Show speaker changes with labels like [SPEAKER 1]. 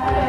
[SPEAKER 1] Amen.